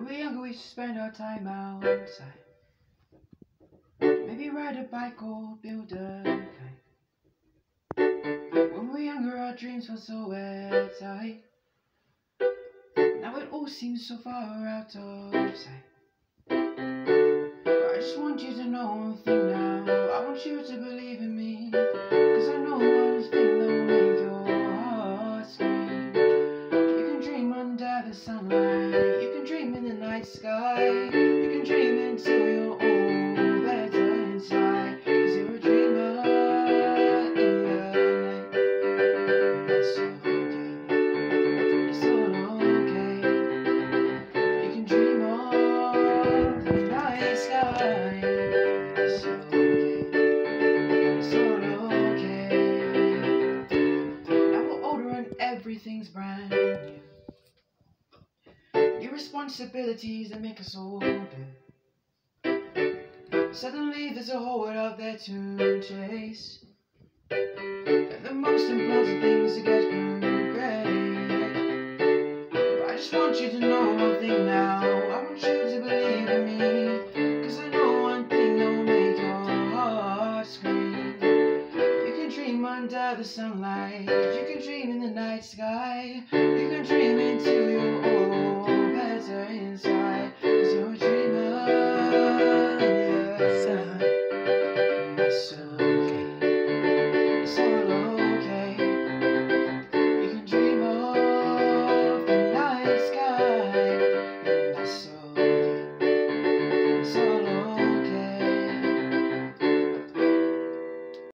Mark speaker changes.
Speaker 1: When we were younger, we used to spend our time outside. Maybe ride a bike or build a kite. When we were younger, our dreams felt so airtight. Now it all seems so far out of sight. But I just want you to know one thing now. I want you to believe in me. Cause I know one thing that'll make your heart scream. You can dream under the sunlight. Night sky. You can dream until you're all better inside. Cause you're a dreamer in the night. That's okay. It's all okay. You can dream of the night sky. It's okay. It's all okay. Now we're older and everything's brand new. Responsibilities that make us older. Suddenly there's a whole world out there to chase. And the most important things to get great. But I just want you to know one thing now. I want you to believe in me. Cause I know one thing that'll make your heart scream. You can dream under the sunlight. You can dream in the night sky. You can dream into blessed.